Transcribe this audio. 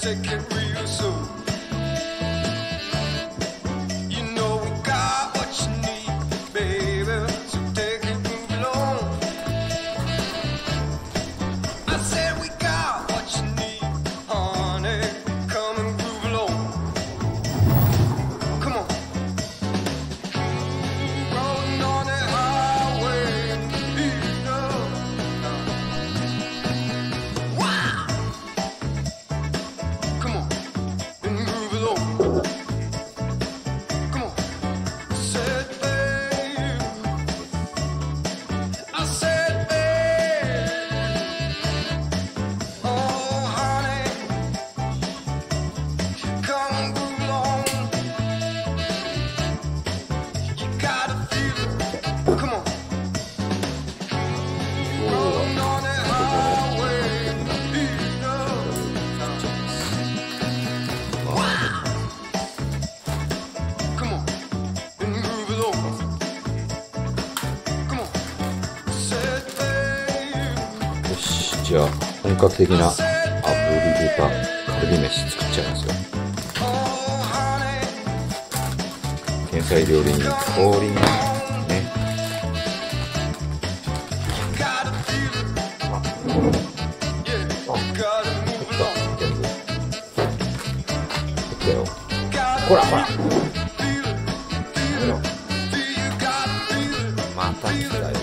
sick じゃあ本格的な炙り豚カルビ飯作っちゃいますよ。天才料理人降臨ね。あっ全部。できほらほら。また来たよ。